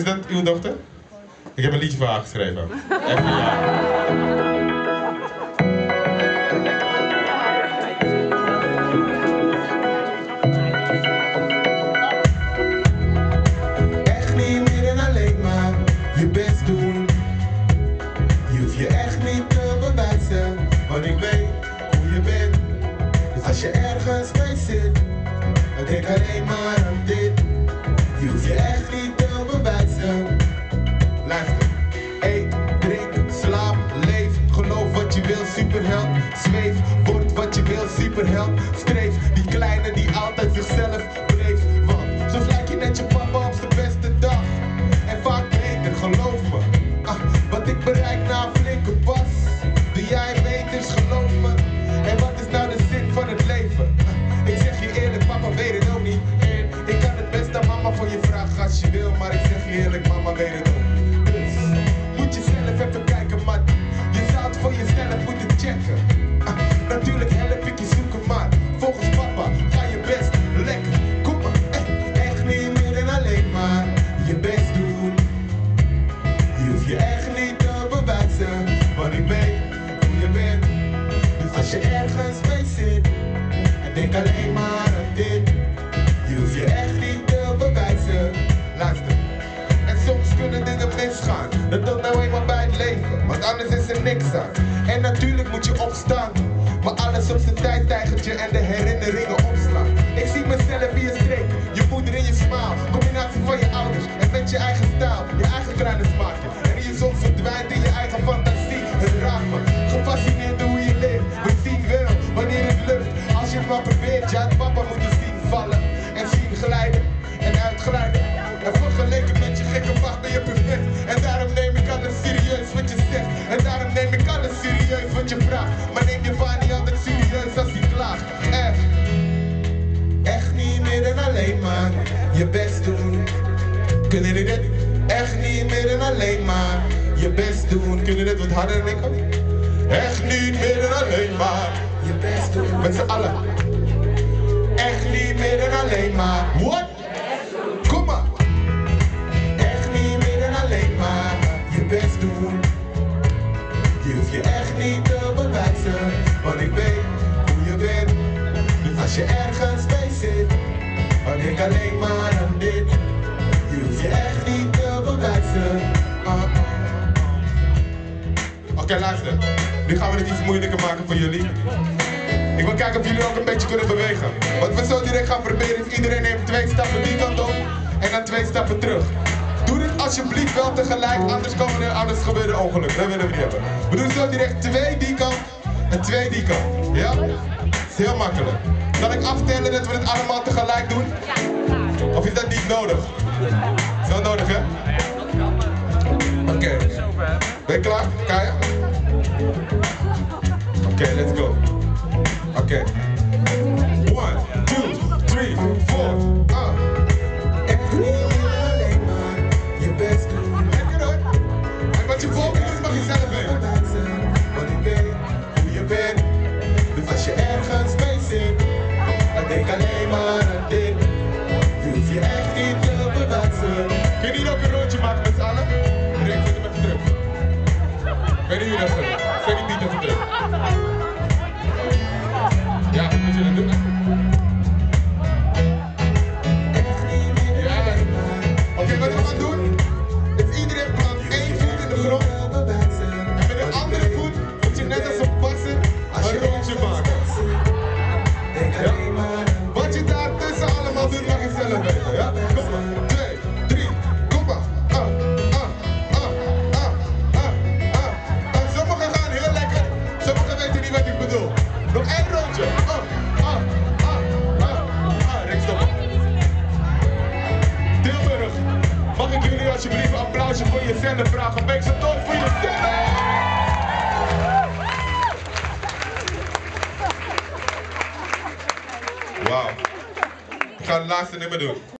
Is dat uw dochter? Ik heb een liedje voor haar geschreven. Echt niet meer en alleen maar je best doen. Je hoeft je echt niet te bewijzen, want ik weet hoe je bent. Dus als je ergens mee zit, dan denk alleen maar wil, superheld. Zweef, word wat je wil, superheld. Streef, die kleine die altijd zichzelf Dat doet nou eenmaal bij het leven, want anders is er niks aan. En natuurlijk moet je opstaan. Maar alles op zijn tijd tijgertje en de herinneringen opslaan. Ik zie mezelf in je streek, je moeder in je smaal. Combinatie van je ouders en met je eigen stijl, je eigen kleine smaakje. En je zon verdwijnt in neem ik alles serieus wat je vraagt. Maar neem je vader niet altijd serieus als hij klaagt. Echt. Echt niet meer en alleen maar je best doen. Kunnen jullie dit? Echt niet meer en alleen maar je best doen. Kunnen jullie dit wat harder dan ik? Echt niet meer en alleen maar je best doen. Met z'n allen. Echt niet meer en alleen maar. What? Als je ergens mee zit, dan denk alleen maar aan dit. Je hoeft je echt niet te bewijzen. Ah. Oké, luister. Nu gaan we het iets moeilijker maken voor jullie. Ik wil kijken of jullie ook een beetje kunnen bewegen. Wat we zo direct gaan proberen is iedereen neemt twee stappen die kant op en dan twee stappen terug. Doe dit alsjeblieft wel tegelijk, anders, komen er, anders gebeurt er ongeluk. Dat willen we niet hebben. We doen zo direct twee die kant en twee die kant. Ja? Het is heel makkelijk. Zal ik aftellen dat we het allemaal tegelijk doen? Of is dat niet nodig? Is dat nodig, hè? Oké. Ben je klaar, Kaya? Oké, let's go. Oké. One, two, three, four. Ah. Je best doen. Lekker hoor. En wat je doet mag je zelf 30 meters. Alsjeblieft applausje voor je zender vragen? Make some noise voor je zender! Wauw. Ik ga het laatste nummer doen.